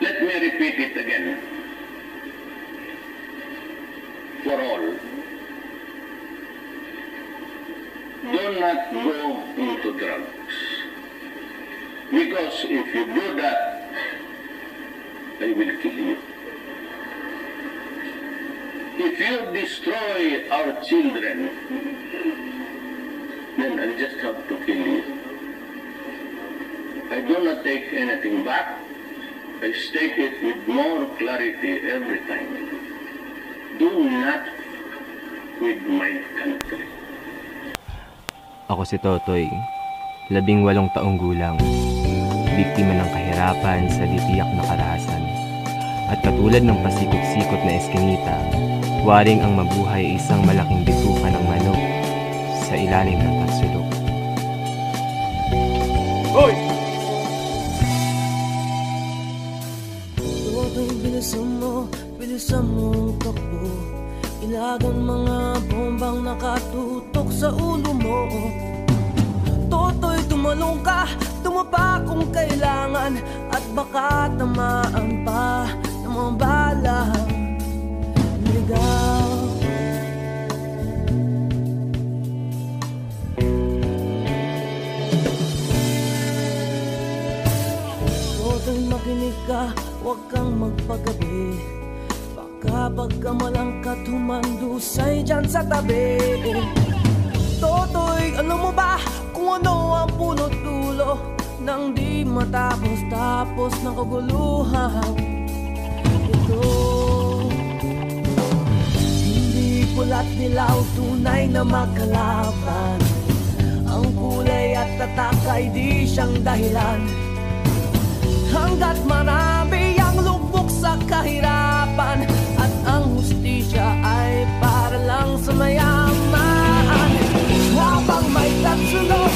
Let me repeat it again. For all. Do not go into drugs. Because if you do that, I will kill you. If you destroy our children, then I just have to kill you. I do not take anything back. I state it with more clarity every time. Do not with my country. Ako si Totoy, labing walong taong gulang, biktima ng kahirapan sa ditiyak na karahasan. At katulad ng pasikot-sikot na eskinita, waring ang mabuhay ay isang malaking bituka ng manok sa ilalim ng tatsulok. Hoy! Toto'y bilisan mo, bilisan mo ang takbo. Ilagang mga bombang nakatutok sa ulo mo. Toto'y tumalong ka, tumapa kung kailangan. At baka tamaan pa ng mga balang ligaw. Toto'y makinig ka, huwag kang magpagabi. Baka pagkamalang ka tumandusay dyan sa tabi. Toto'y alam mo ba kung ano ang punot dulo? Nang di matapos tapos ng kaguluhan. Ito. Hindi pula't dilaw tunay na magkalaban Ang kulay at tatak ay di siyang dahilan. Hanggat marami sa kahirapan At ang hustisya ay para lang sa mayaman. Habang may tatsulok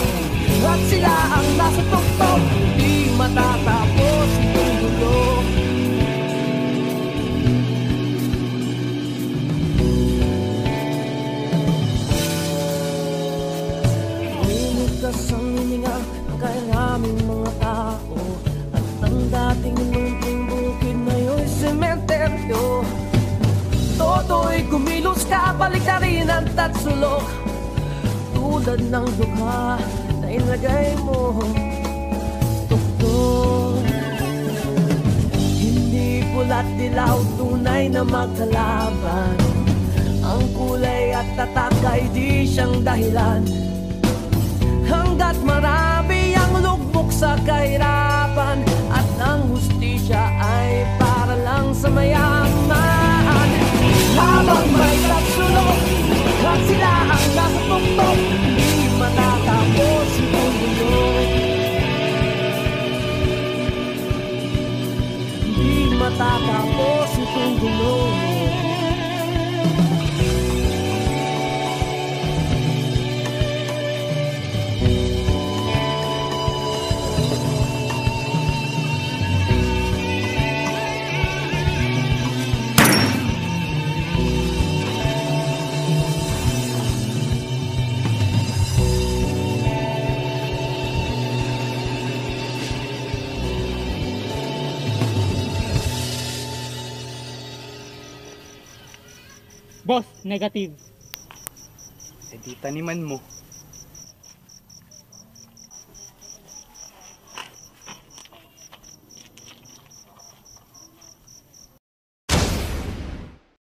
at sila ang nasa tuktok Di matatapos itong gulo Liligtas ang hininga ng kairaming mga tao. At ang dating munting na rin ang tatsulok Tulad ng dukha na ilagay mo. Tuktok Hindi pula't dilaw, tunay na magkalaban. Ang kulay at tatak ay di siyang dahilan. Hanggat marami Boss, negative. Eh di mo.